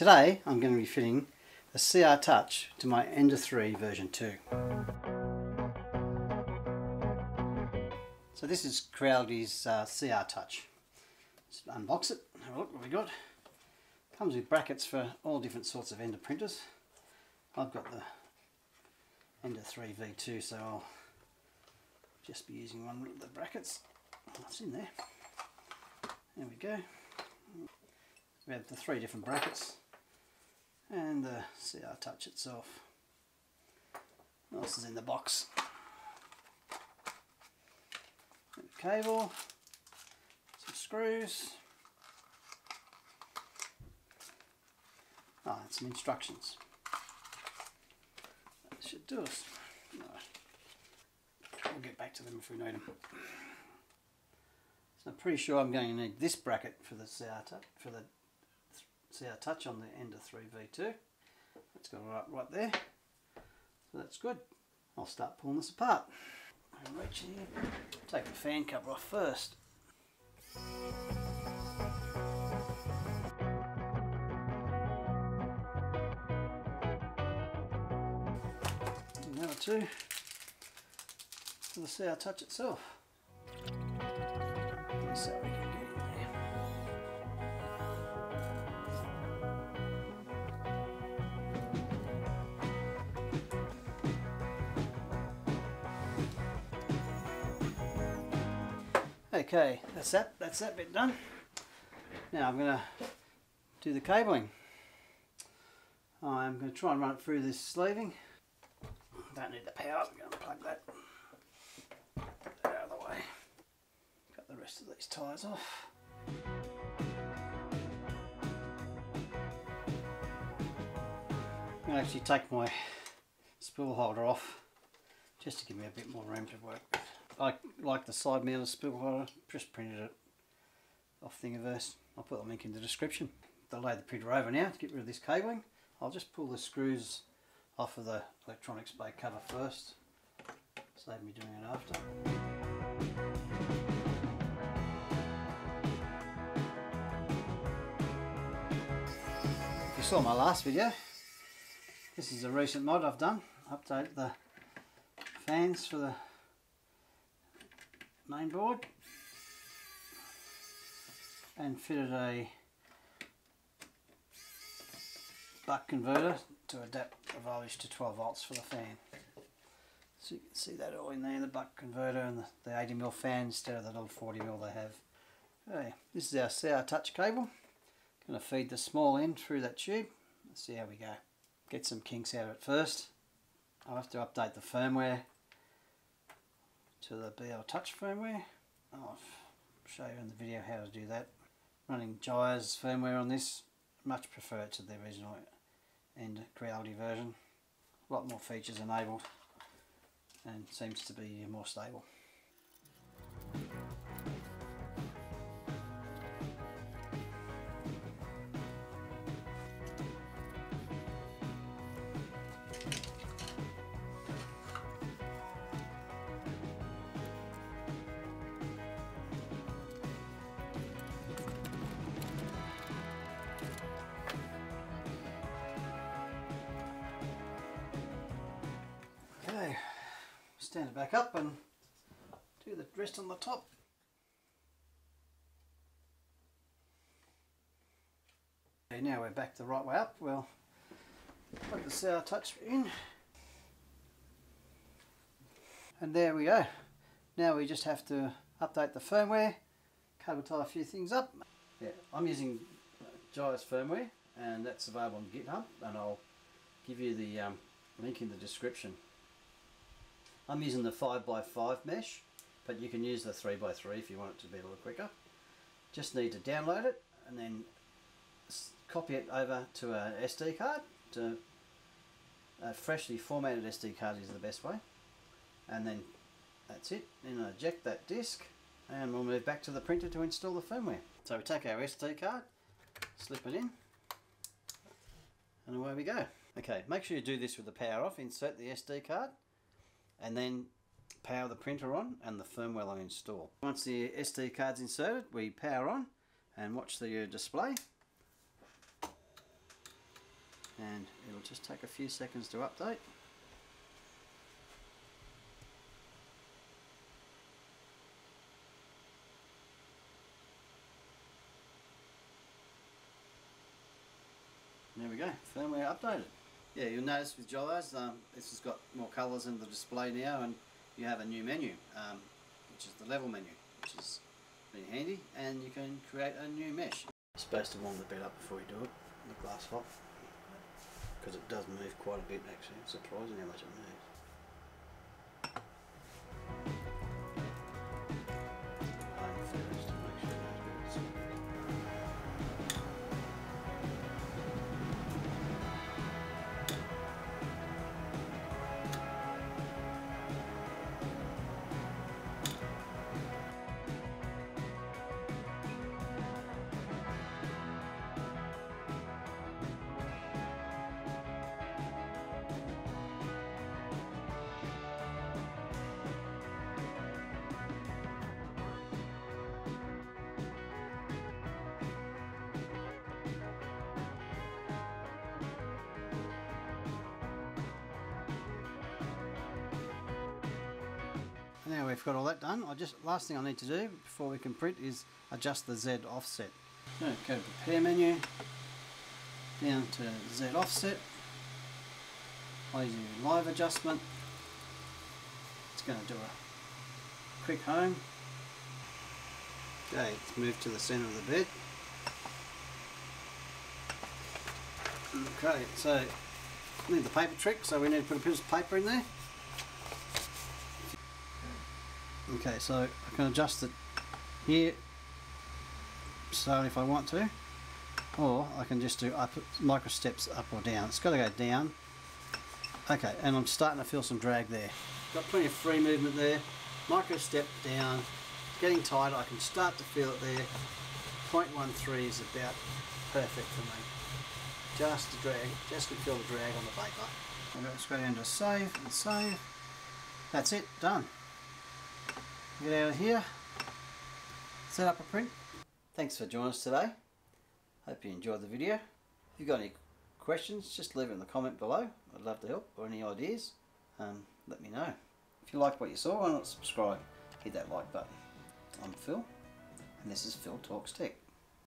Today I'm going to be fitting the CR Touch to my Ender 3 version 2. So this is Creality's uh, CR Touch. Let's unbox it, have a look what we got. Comes with brackets for all different sorts of Ender printers. I've got the Ender 3 V2 so I'll just be using one of the brackets. What's in there? There we go. We have the three different brackets and the CR Touch itself. What else is in the box? cable, some screws, ah, and some instructions. That should do us. We'll get back to them if we need them. So I'm pretty sure I'm going to need this bracket for the touch, for the CR touch on the Ender 3V2. That's got right right there. So that's good. I'll start pulling this apart. Reach here. Take the fan cover off first. Number two to the CR touch itself. So Okay, that's that. That's that bit done. Now I'm going to do the cabling. I'm going to try and run it through this sleeving. Don't need the power. I'm going to plug that out of the way. Cut the rest of these ties off. I'm going to actually take my spool holder off just to give me a bit more room to work I like the side mounted holder, just printed it off Thingiverse. I'll put the link in the description. I'll lay the printer over now to get rid of this cabling. I'll just pull the screws off of the electronics bay cover first. Save me doing it after. You saw my last video, this is a recent mod I've done. Update the fans for the main board and fitted a buck converter to adapt the voltage to 12 volts for the fan. So you can see that all in there, the buck converter and the, the 80mm fan instead of the little 40mm they have. Okay, this is our CR touch cable. Going to feed the small end through that tube. Let's see how we go. Get some kinks out of it first. I'll have to update the firmware to the BL Touch firmware. I'll show you in the video how to do that. Running Jyers firmware on this, much prefer it to the original and Creality version. A lot more features enabled and seems to be more stable. Stand it back up and do the rest on the top. Okay, now we're back the right way up. We'll put the CR touch in. And there we go. Now we just have to update the firmware, cable tie a few things up. Yeah, I'm using Jyers firmware and that's available on GitHub and I'll give you the um, link in the description. I'm using the 5x5 mesh, but you can use the 3x3 if you want it to be a little quicker. Just need to download it and then copy it over to an SD card. To a freshly formatted SD card is the best way. And then that's it. Then eject that disk and we'll move back to the printer to install the firmware. So we take our SD card, slip it in, and away we go. Okay, make sure you do this with the power off. Insert the SD card and then power the printer on and the firmware will install. Once the SD card's inserted, we power on and watch the uh, display. and it'll just take a few seconds to update. There we go, firmware updated. Yeah, you'll notice with Jolos, um, this has got more colours in the display now and you have a new menu, um, which is the level menu, which is really handy and you can create a new mesh. You're supposed to warm the bed up before you do it, the glass hot, because it does move quite a bit actually, it's surprising how much it moves. We've got all that done. I just last thing I need to do before we can print is adjust the Z offset. So go to the prepare menu, down to Z offset. I do live adjustment. It's going to do a quick home. Okay, let's move to the centre of the bed. Okay, so need the paper trick, so we need to put a piece of paper in there. Okay, so I can adjust it here slowly if I want to, or I can just do up micro steps up or down. It's got to go down. Okay, and I'm starting to feel some drag there. Got plenty of free movement there. Micro step down, getting tighter. I can start to feel it there. 0.13 is about perfect for me. Just the drag, just to feel the drag on the paper. To go down to save and save. That's it, done get out of here, set up a print. Thanks for joining us today. Hope you enjoyed the video. If you've got any questions, just leave it in the comment below. I'd love to help or any ideas, um, let me know. If you liked what you saw, why not subscribe? Hit that like button. I'm Phil, and this is Phil Talks Tech.